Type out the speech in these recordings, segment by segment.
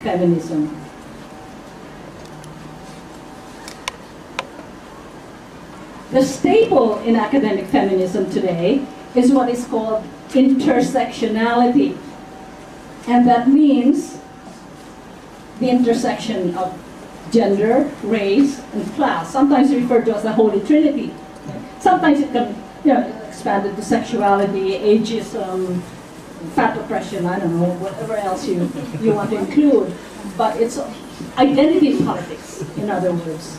feminism. The staple in academic feminism today is what is called intersectionality. And that means the intersection of gender, race, and class, sometimes referred to as the Holy Trinity. Sometimes it can you know, expanded to sexuality, ageism, fat oppression, I don't know, whatever else you, you want to include. But it's identity politics, in other words.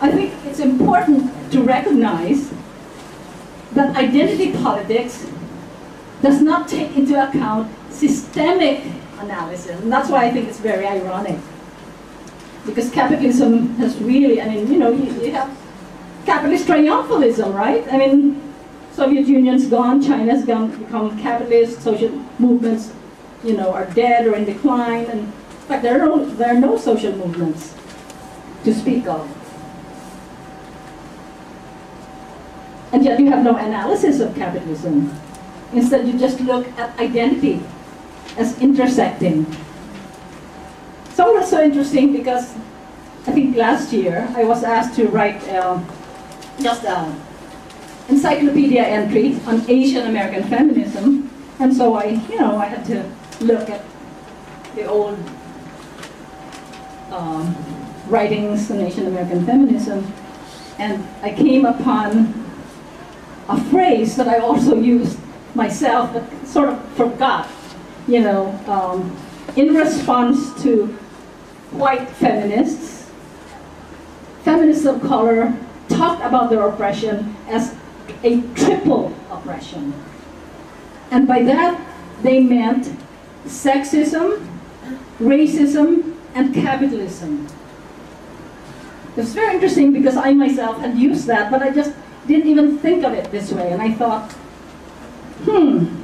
I think it's important to recognize that identity politics does not take into account systemic analysis. And that's why I think it's very ironic. Because capitalism has really, I mean, you know, you, you have capitalist triumphalism, right? I mean, Soviet Union's gone, China's gone, become capitalist, social movements, you know, are dead or in decline, and in fact, there are no, there are no social movements to speak of. And yet you have no analysis of capitalism. Instead, you just look at identity as intersecting. So it's so interesting because I think last year I was asked to write uh, just an encyclopedia entry on Asian American feminism, and so I, you know, I had to look at the old um, writings on Asian American feminism, and I came upon a phrase that I also used myself, but sort of forgot, you know, um, in response to white feminists, feminists of color talked about their oppression as a triple oppression. And by that, they meant sexism, racism, and capitalism. It's very interesting because I myself had used that, but I just didn't even think of it this way. And I thought, hmm,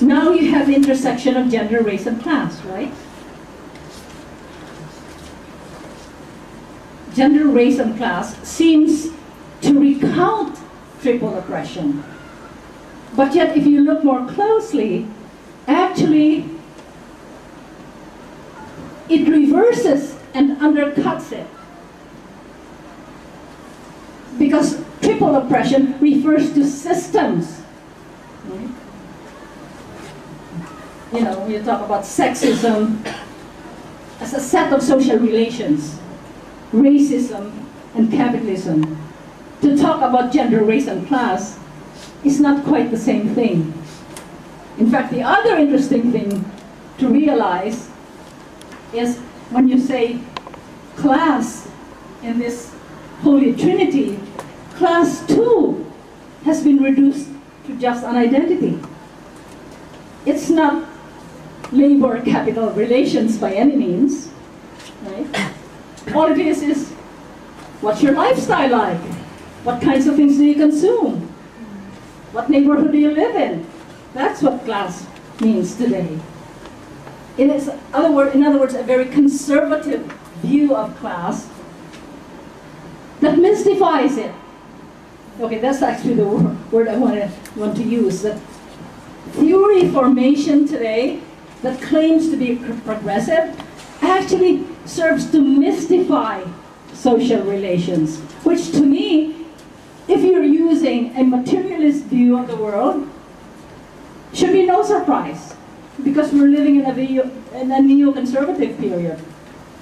now you have the intersection of gender, race, and class, right? Gender, race, and class seems to recount triple oppression. But yet, if you look more closely, actually, it reverses and undercuts it. Because triple oppression refers to systems. You know, you talk about sexism as a set of social relations, racism and capitalism. To talk about gender, race, and class is not quite the same thing. In fact, the other interesting thing to realize is when you say class in this Holy Trinity, class too has been reduced to just an identity. It's not labor capital relations by any means? All it is is, what's your lifestyle like? What kinds of things do you consume? What neighborhood do you live in? That's what class means today. In, other word, in other words, a very conservative view of class that mystifies it. Okay, that's actually the word I want to, want to use. That theory formation today that claims to be progressive actually serves to mystify social relations, which to me, if you're using a materialist view of the world, should be no surprise, because we're living in a, in a neoconservative period.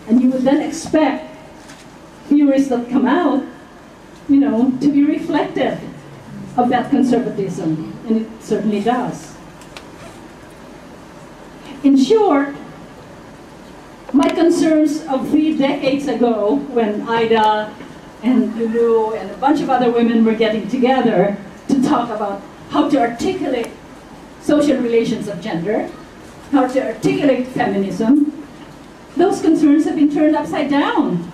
And you would then expect theories that come out, you know, to be reflective of that conservatism, and it certainly does. In short, my concerns of three decades ago when Ida and Lulu and a bunch of other women were getting together to talk about how to articulate social relations of gender, how to articulate feminism, those concerns have been turned upside down.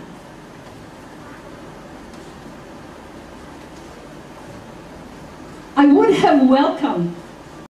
I would have welcomed